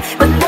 But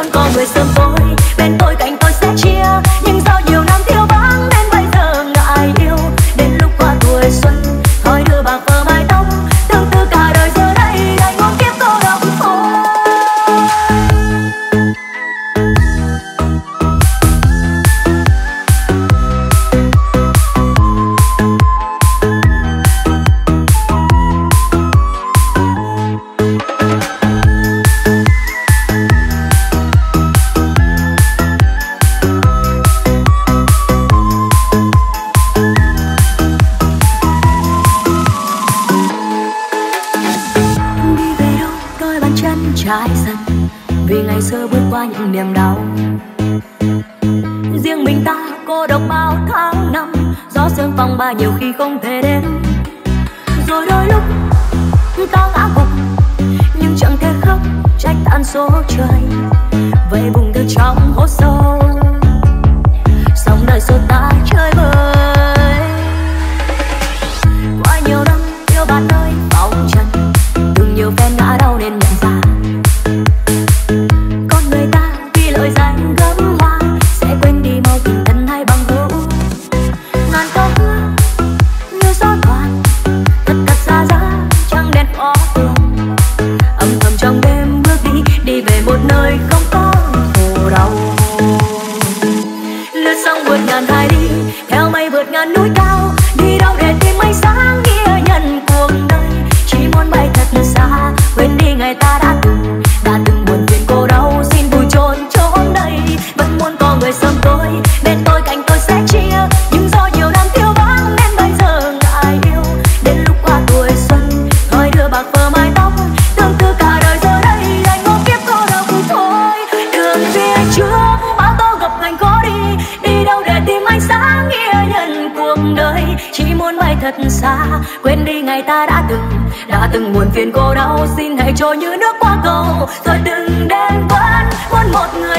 thật xa quên đi ngày ta đã từng đã từng buồn phiền cô đau xin hãy trôi như nước qua cầu, rồi đừng đến quên. muốn một người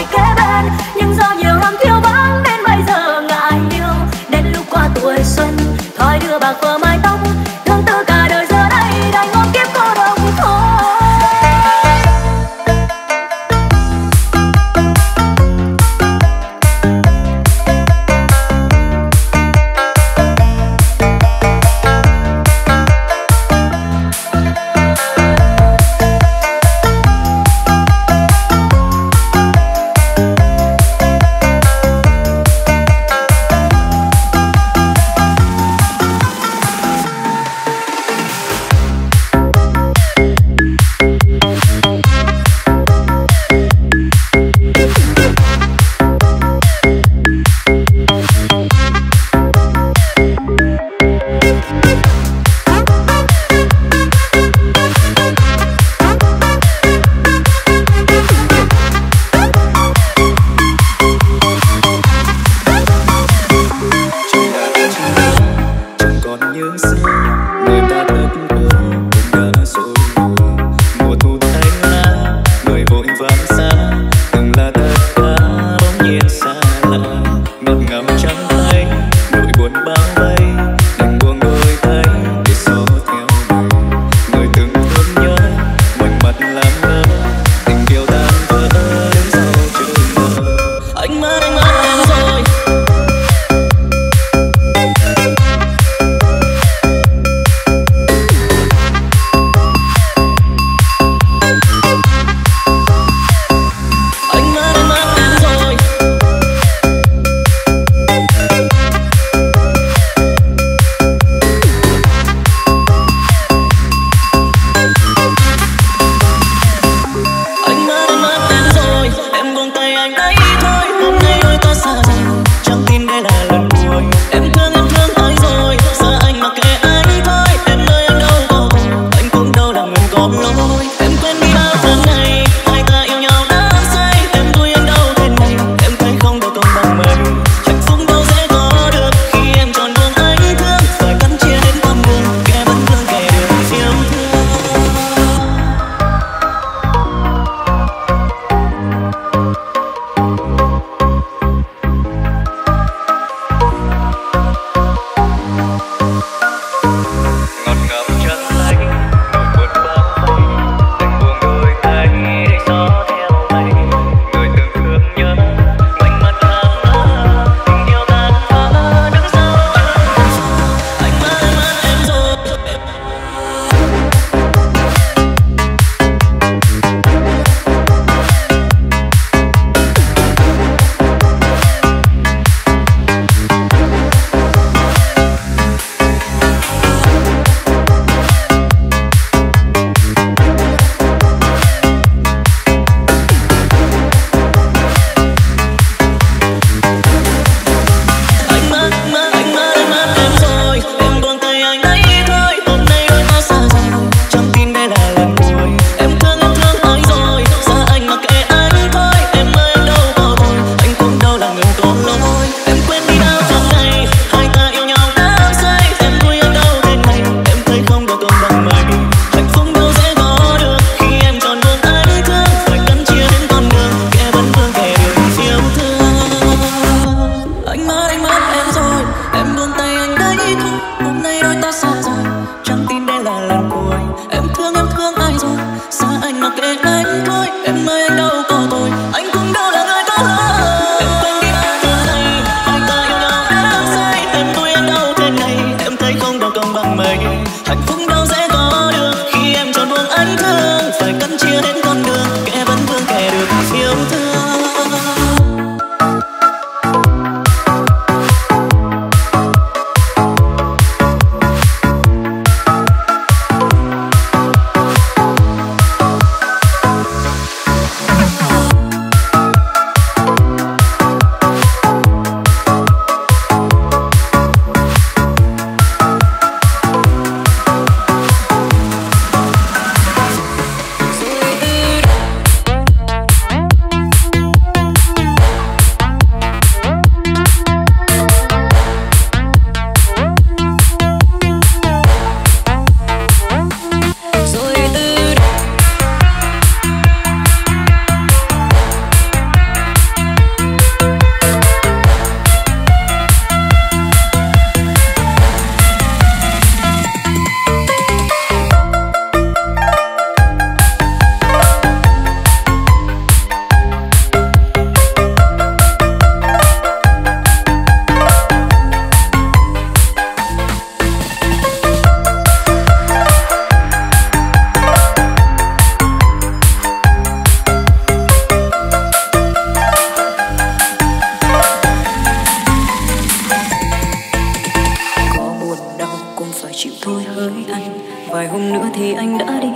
anh đã đi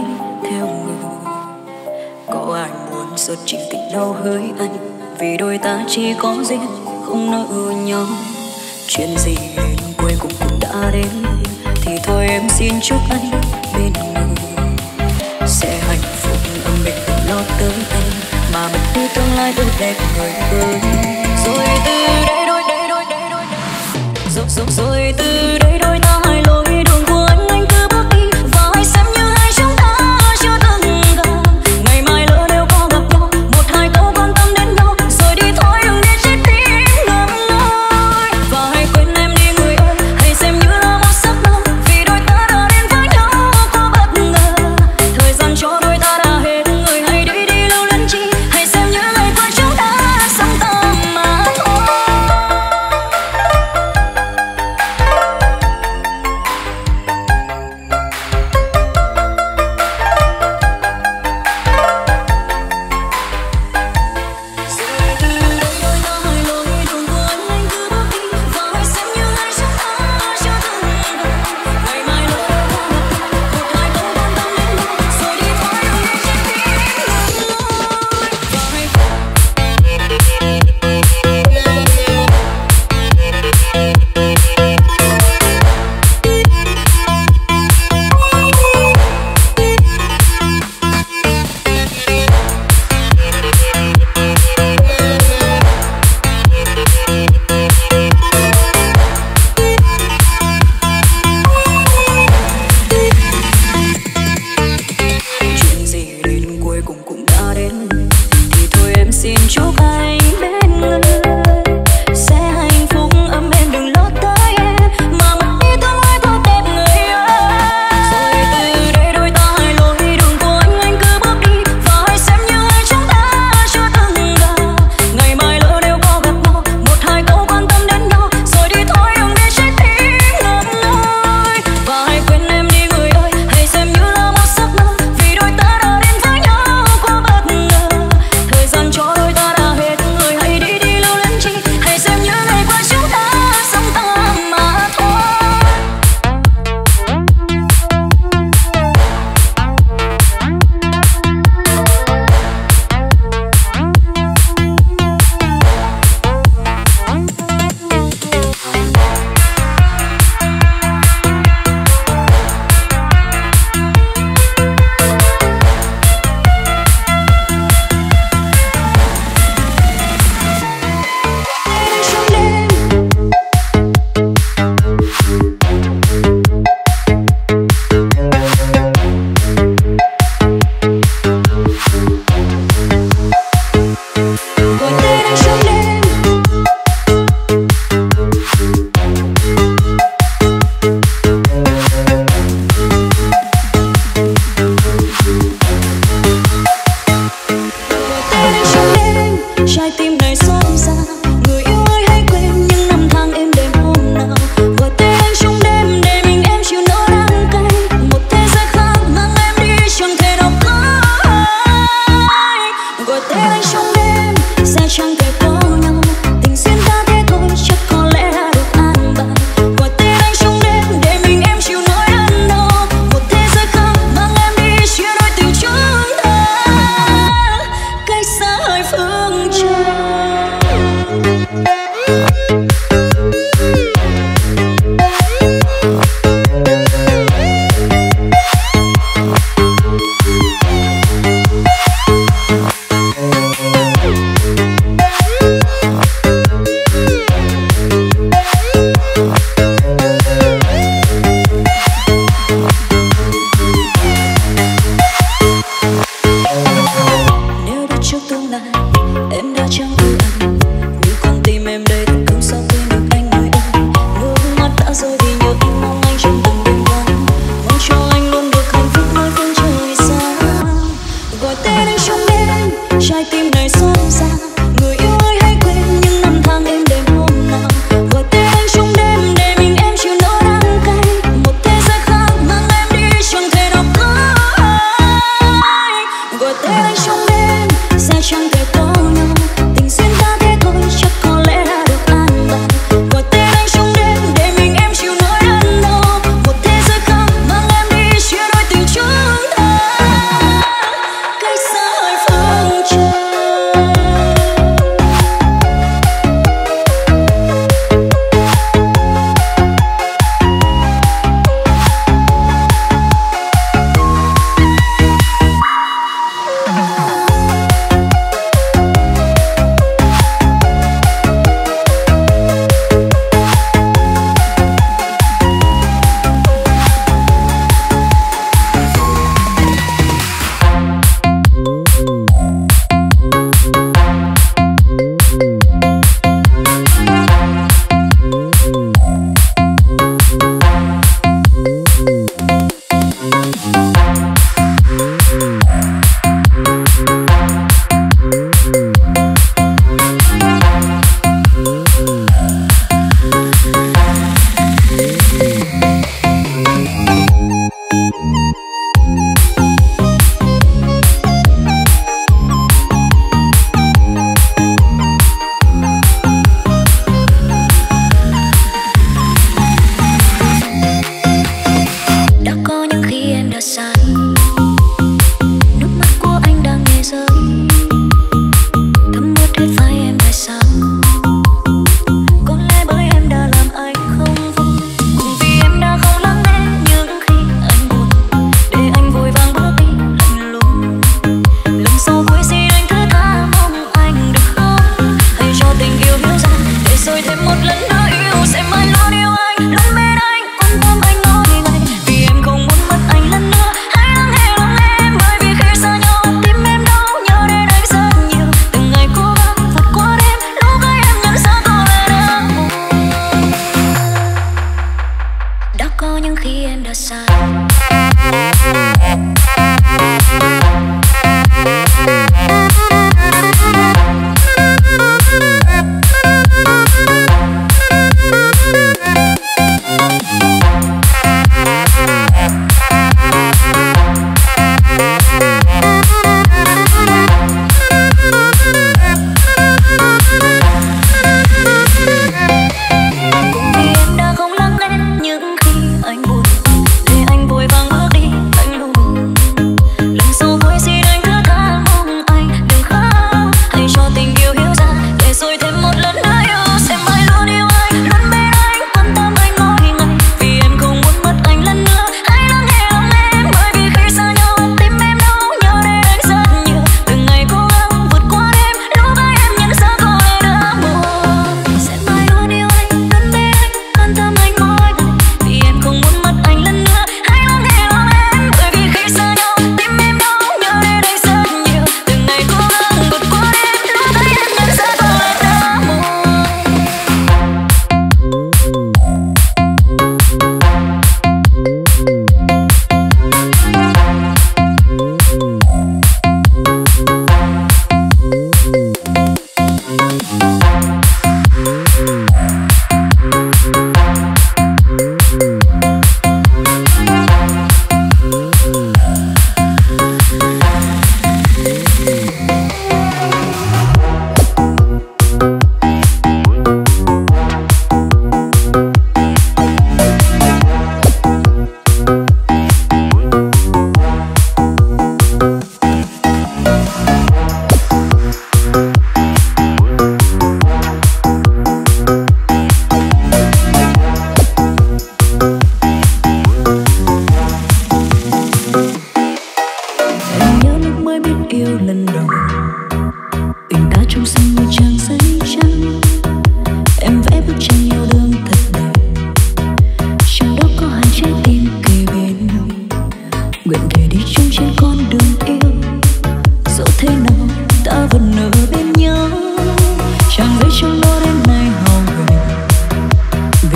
theo người có ai muốn giật chỉ tình đau hỡi anh? Vì đôi ta chỉ có duyên, không nợ nhau chuyện gì đến cuối cùng cũng đã đến. Thì thôi em xin chúc anh bên người sẽ hạnh phúc âm bình lo tới anh mà mất đi tương lai tốt đẹp người ơi rồi từ đây, đôi đây đôi đây đôi. Rồi rồi rồi từ đây.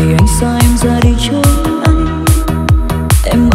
Vì anh xa em ra đi chơi, anh. Em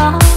Oh.